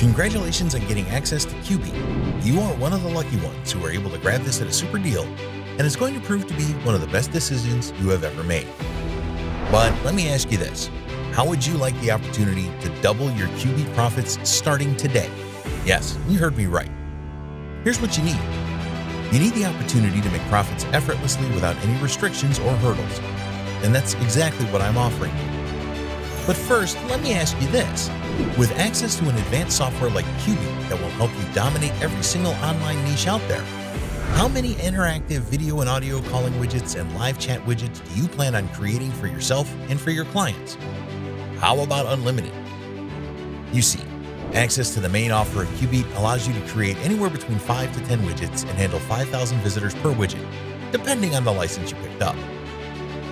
Congratulations on getting access to Cubeet. You are one of the lucky ones who are able to grab this at a super deal and it's going to prove to be one of the best decisions you have ever made. But let me ask you this. How would you like the opportunity to double your Cubeet profits starting today? Yes, you heard me right. Here's what you need. You need the opportunity to make profits effortlessly without any restrictions or hurdles. And that's exactly what I'm offering. But first, let me ask you this. With access to an advanced software like Cubeet that will help you dominate every single online niche out there, how many interactive video and audio calling widgets and live chat widgets do you plan on creating for yourself and for your clients? How about unlimited? You see, access to the main offer of Cubeet allows you to create anywhere between 5 to 10 widgets and handle 5,000 visitors per widget, depending on the license you picked up.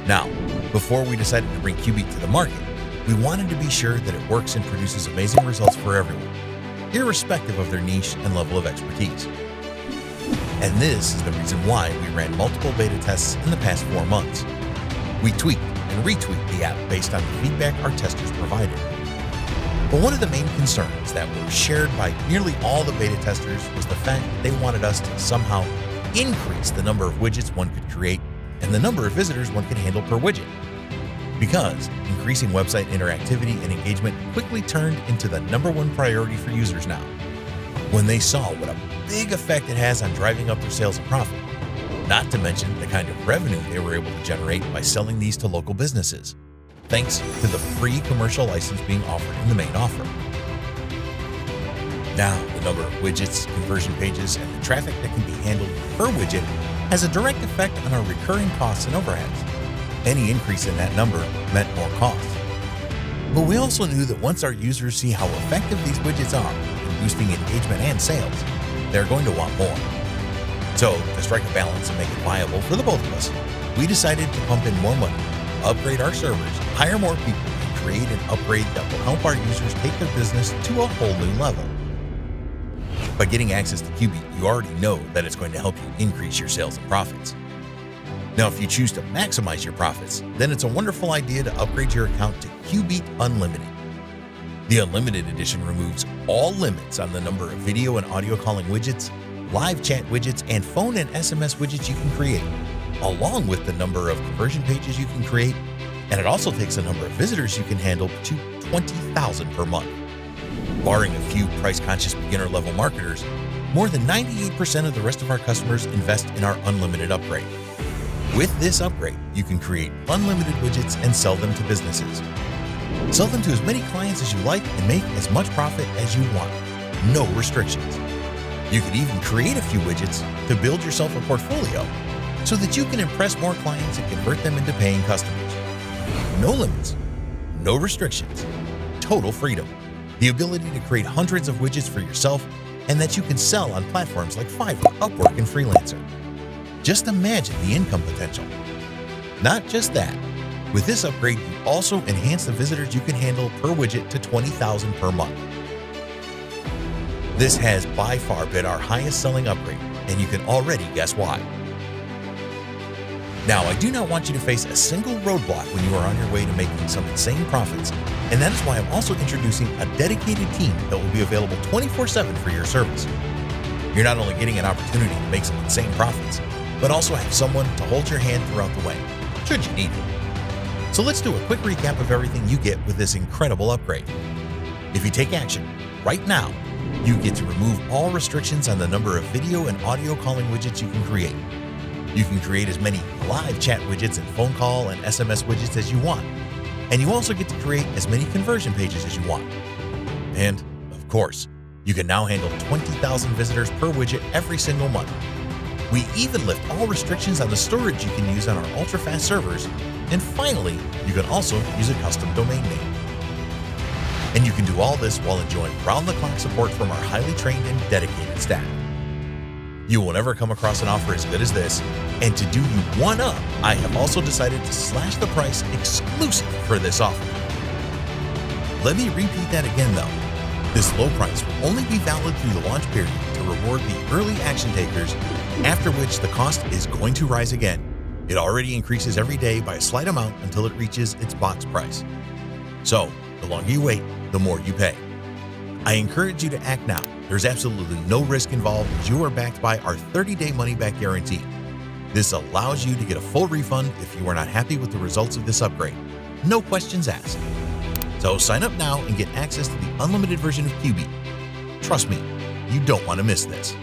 Now, before we decided to bring Cubeet to the market, we wanted to be sure that it works and produces amazing results for everyone, irrespective of their niche and level of expertise. And this is the reason why we ran multiple beta tests in the past four months. We tweaked and retweaked the app based on the feedback our testers provided. But one of the main concerns that were shared by nearly all the beta testers was the fact that they wanted us to somehow increase the number of widgets one could create and the number of visitors one could handle per widget. Because increasing website interactivity and engagement quickly turned into the number one priority for users now. When they saw what a big effect it has on driving up their sales and profit, not to mention the kind of revenue they were able to generate by selling these to local businesses, thanks to the free commercial license being offered in the main offer. Now, the number of widgets, conversion pages, and the traffic that can be handled per widget has a direct effect on our recurring costs and overheads. Any increase in that number meant more costs. But we also knew that once our users see how effective these widgets are in boosting engagement and sales, they're going to want more. So, to strike a balance and make it viable for the both of us, we decided to pump in more money, upgrade our servers, hire more people, and create an upgrade that will help our users take their business to a whole new level. By getting access to Cubeet, you already know that it's going to help you increase your sales and profits. Now, if you choose to maximize your profits, then it's a wonderful idea to upgrade your account to Cubeet Unlimited. The Unlimited edition removes all limits on the number of video and audio calling widgets, live chat widgets, and phone and SMS widgets you can create, along with the number of conversion pages you can create, and it also takes the number of visitors you can handle to 20,000 per month. Barring a few price conscious beginner level marketers, more than 98% of the rest of our customers invest in our unlimited upgrade. With this upgrade, you can create unlimited widgets and sell them to businesses. Sell them to as many clients as you like and make as much profit as you want. No restrictions. You could even create a few widgets to build yourself a portfolio so that you can impress more clients and convert them into paying customers. No limits, no restrictions, total freedom. The ability to create hundreds of widgets for yourself and that you can sell on platforms like Fiverr, Upwork, and Freelancer. Just imagine the income potential. Not just that, with this upgrade, you also enhance the visitors you can handle per widget to 20,000 per month. This has by far been our highest selling upgrade, and you can already guess why. Now, I do not want you to face a single roadblock when you are on your way to making some insane profits, and that is why I'm also introducing a dedicated team that will be available 24 7 for your service. You're not only getting an opportunity to make some insane profits, but also have someone to hold your hand throughout the way, should you need it. So let's do a quick recap of everything you get with this incredible upgrade. If you take action right now, you get to remove all restrictions on the number of video and audio calling widgets you can create. You can create as many live chat widgets and phone call and SMS widgets as you want. And you also get to create as many conversion pages as you want. And, of course, you can now handle 20,000 visitors per widget every single month. We even lift all restrictions on the storage you can use on our ultra-fast servers. And finally, you can also use a custom domain name. And you can do all this while enjoying round-the-clock support from our highly trained and dedicated staff. You will never come across an offer as good as this, and to do you one up, I have also decided to slash the price exclusive for this offer. Let me repeat that again though. This low price will only be valid through the launch period to reward the early action takers, after which the cost is going to rise again. It already increases every day by a slight amount until it reaches its box price. So, the longer you wait, the more you pay. I encourage you to act now. There's absolutely no risk involved as you are backed by our 30 day money back guarantee. This allows you to get a full refund if you are not happy with the results of this upgrade. No questions asked. So sign up now and get access to the unlimited version of QB. Trust me, you don't want to miss this.